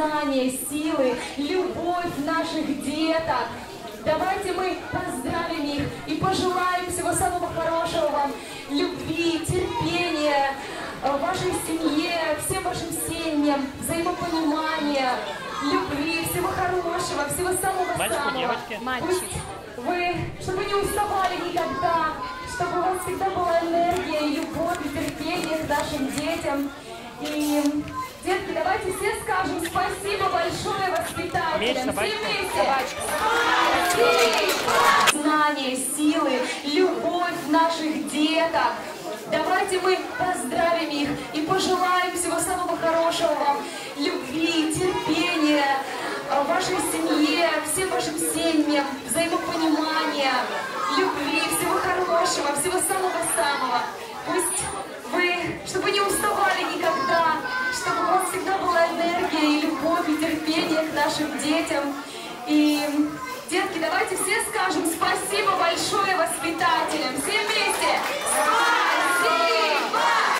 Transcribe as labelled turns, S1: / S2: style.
S1: знания, силы, любовь наших деток. Давайте мы поздравим их и пожелаем всего самого хорошего вам, любви, терпения, вашей семье, всем вашим семьям, взаимопонимания, любви, всего хорошего, всего самого
S2: Мальчику,
S1: самого.
S2: девочке?
S3: Мальчик.
S1: Пусть вы, чтобы не уставали никогда, чтобы у вас всегда была энергия любовь и терпение к нашим детям. И, детки, давайте все
S2: Меч, собачка.
S1: Знания, силы, любовь наших деток. Давайте мы поздравим их и пожелаем всего самого хорошего вам, любви, терпения, вашей семье, всем вашим семьям, взаимопонимания, любви, всего хорошего, всего самого-самого. Пусть нашим детям. И, детки, давайте все скажем спасибо.